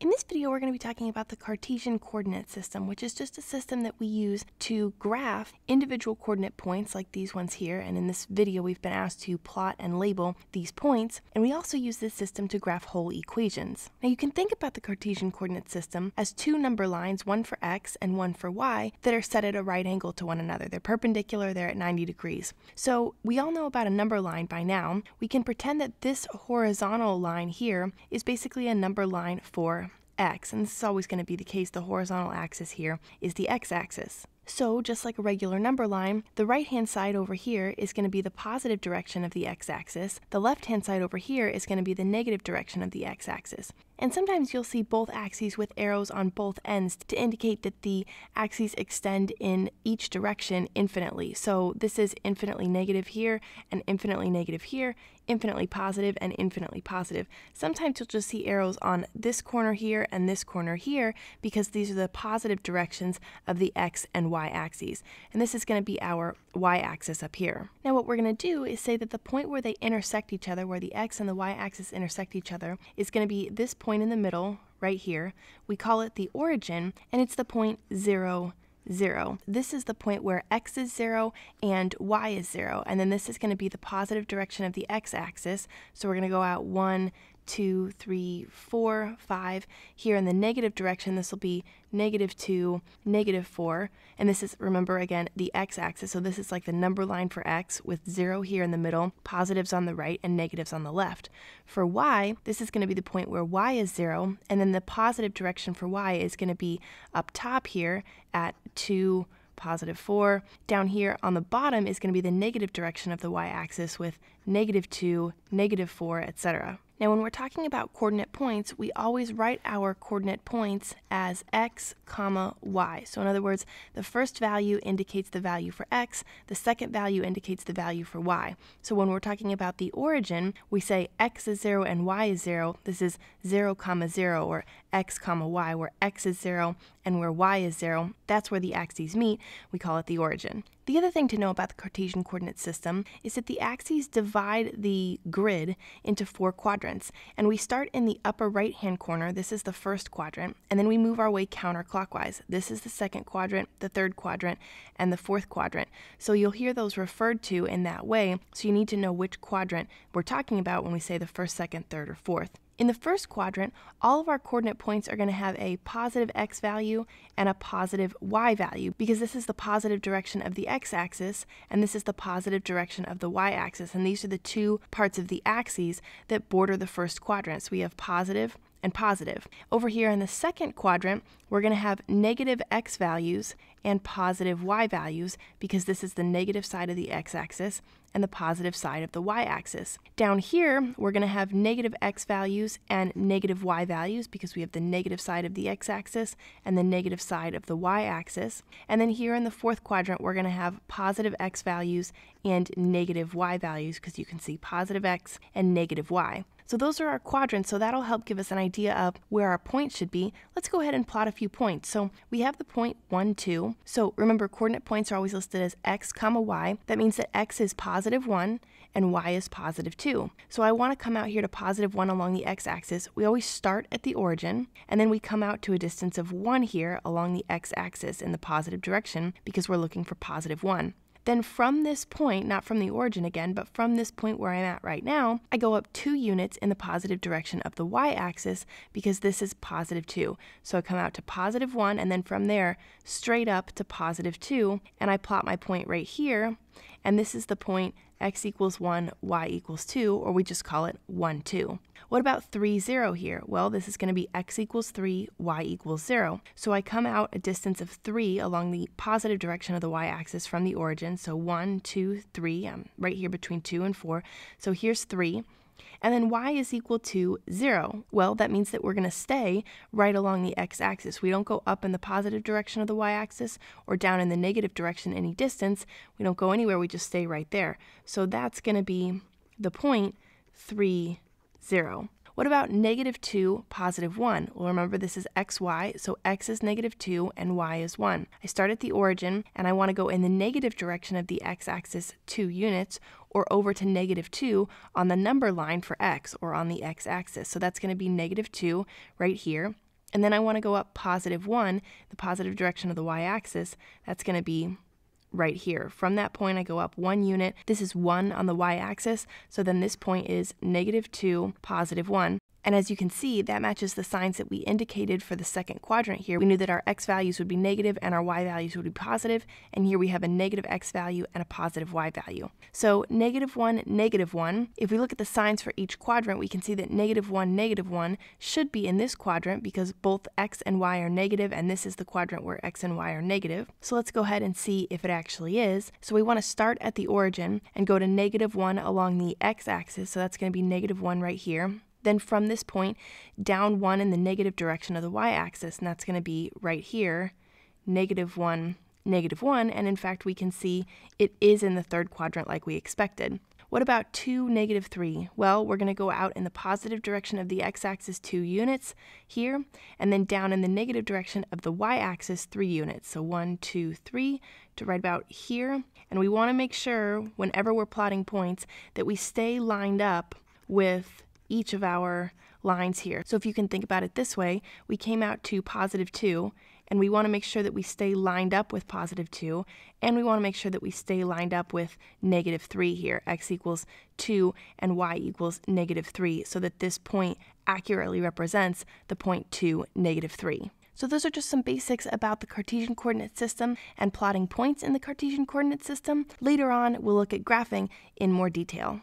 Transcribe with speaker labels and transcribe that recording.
Speaker 1: In this video, we're going to be talking about the Cartesian coordinate system, which is just a system that we use to graph individual coordinate points like these ones here. And in this video, we've been asked to plot and label these points. And we also use this system to graph whole equations. Now you can think about the Cartesian coordinate system as two number lines, one for x and one for y, that are set at a right angle to one another. They're perpendicular, they're at 90 degrees. So we all know about a number line by now. We can pretend that this horizontal line here is basically a number line for x, and this is always going to be the case. The horizontal axis here is the x-axis. So just like a regular number line, the right-hand side over here is going to be the positive direction of the x-axis. The left-hand side over here is going to be the negative direction of the x-axis. And sometimes you'll see both axes with arrows on both ends to indicate that the axes extend in each direction infinitely. So this is infinitely negative here and infinitely negative here, infinitely positive and infinitely positive. Sometimes you'll just see arrows on this corner here and this corner here because these are the positive directions of the x and y axes. And this is going to be our y axis up here. Now what we're going to do is say that the point where they intersect each other, where the x and the y axis intersect each other, is going to be this point point in the middle, right here. We call it the origin, and it's the point 0, 0. This is the point where x is 0 and y is 0. And then this is going to be the positive direction of the x-axis. So we're going to go out 1, two, three, four, five. Here in the negative direction, this will be negative two, negative four. And this is, remember again, the x-axis. So this is like the number line for x with zero here in the middle, positives on the right, and negatives on the left. For y, this is going to be the point where y is zero. And then the positive direction for y is going to be up top here at two, positive 4. Down here on the bottom is going to be the negative direction of the y-axis with negative 2, negative 4, etc. Now when we're talking about coordinate points, we always write our coordinate points as x, comma, y. So in other words, the first value indicates the value for x, the second value indicates the value for y. So when we're talking about the origin, we say x is 0 and y is 0. This is 0, comma 0 or x, comma y, where x is 0 and where y is 0. That's where the axes meet. We call it the origin. The other thing to know about the Cartesian coordinate system is that the axes divide the grid into four quadrants. And we start in the upper right hand corner, this is the first quadrant, and then we move our way counterclockwise. This is the second quadrant, the third quadrant, and the fourth quadrant. So you'll hear those referred to in that way, so you need to know which quadrant we're talking about when we say the first, second, third, or fourth. In the first quadrant, all of our coordinate points are going to have a positive x value and a positive y value because this is the positive direction of the x-axis and this is the positive direction of the y-axis. And these are the two parts of the axes that border the first quadrant. So we have positive and positive. Over here in the second quadrant, we're going to have negative x values and positive y values because this is the negative side of the x-axis and the positive side of the y-axis. Down here, we're going to have negative x values and negative y values because we have the negative side of the x-axis and the negative side of the y-axis. And then here in the fourth quadrant, we're going to have positive x values and negative y values because you can see positive x and negative y. So those are our quadrants, so that'll help give us an idea of where our points should be. Let's go ahead and plot a few points. So we have the point 1, 2. So remember, coordinate points are always listed as x comma y. That means that x is positive 1 and y is positive 2. So I want to come out here to positive 1 along the x-axis. We always start at the origin, and then we come out to a distance of 1 here along the x-axis in the positive direction because we're looking for positive 1. Then from this point, not from the origin again, but from this point where I'm at right now, I go up two units in the positive direction of the y-axis because this is positive 2. So I come out to positive 1 and then from there straight up to positive 2 and I plot my point right here and this is the point x equals 1, y equals 2, or we just call it 1, 2. What about 3, 0 here? Well, this is going to be x equals 3, y equals 0. So I come out a distance of 3 along the positive direction of the y-axis from the origin. So 1, 2, 3, I'm right here between 2 and 4. So here's 3. And then y is equal to 0. Well, that means that we're going to stay right along the x-axis. We don't go up in the positive direction of the y-axis or down in the negative direction any distance. We don't go anywhere. We just stay right there. So that's going to be the point 3, 0. What about negative 2, positive 1? Well, remember this is xy, so x is negative 2 and y is 1. I start at the origin and I want to go in the negative direction of the x-axis 2 units or over to negative 2 on the number line for x or on the x-axis. So that's going to be negative 2 right here. And then I want to go up positive 1, the positive direction of the y-axis. That's going to be right here. From that point, I go up one unit. This is 1 on the y-axis, so then this point is negative 2, positive 1. And as you can see, that matches the signs that we indicated for the second quadrant here. We knew that our x values would be negative and our y values would be positive, and here we have a negative x value and a positive y value. So negative 1, negative 1. If we look at the signs for each quadrant, we can see that negative 1, negative 1 should be in this quadrant because both x and y are negative, and this is the quadrant where x and y are negative. So let's go ahead and see if it actually is. So we want to start at the origin and go to negative 1 along the x-axis, so that's going to be negative 1 right here. Then from this point, down 1 in the negative direction of the y-axis, and that's going to be right here, negative 1, negative 1, and in fact we can see it is in the third quadrant like we expected. What about 2, negative 3? Well, we're going to go out in the positive direction of the x-axis 2 units here, and then down in the negative direction of the y-axis 3 units. So 1, 2, 3 to right about here. And we want to make sure, whenever we're plotting points, that we stay lined up with each of our lines here. So if you can think about it this way, we came out to positive 2, and we want to make sure that we stay lined up with positive 2, and we want to make sure that we stay lined up with negative 3 here, x equals 2 and y equals negative 3, so that this point accurately represents the point 2, negative 3. So those are just some basics about the Cartesian coordinate system and plotting points in the Cartesian coordinate system. Later on, we'll look at graphing in more detail.